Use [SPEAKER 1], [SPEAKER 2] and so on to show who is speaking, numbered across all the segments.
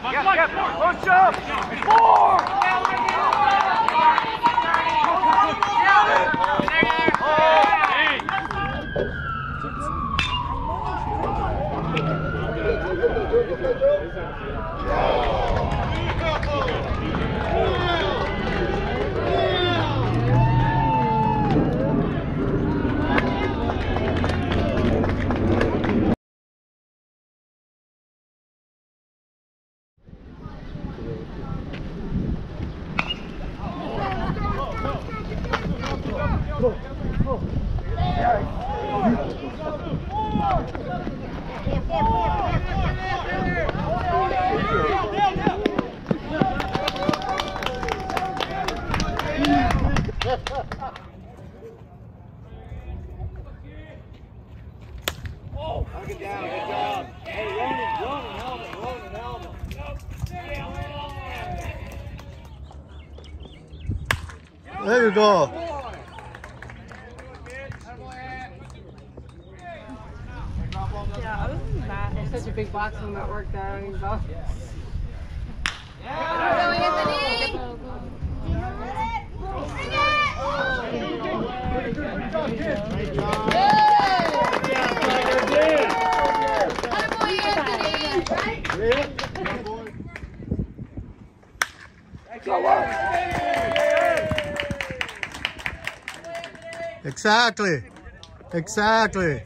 [SPEAKER 1] Push up! Four!
[SPEAKER 2] There you go.
[SPEAKER 3] Yeah, other than that, it's such a big boxing network that I don't even know.
[SPEAKER 2] Exactly. Exactly.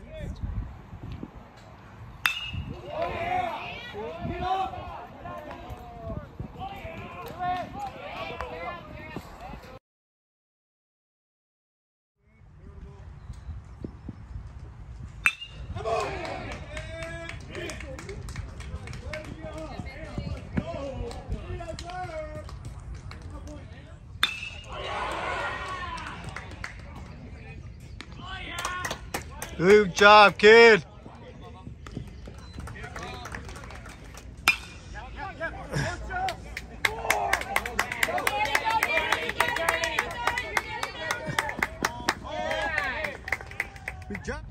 [SPEAKER 2] Good job, kid. Good job.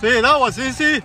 [SPEAKER 2] See, that was easy.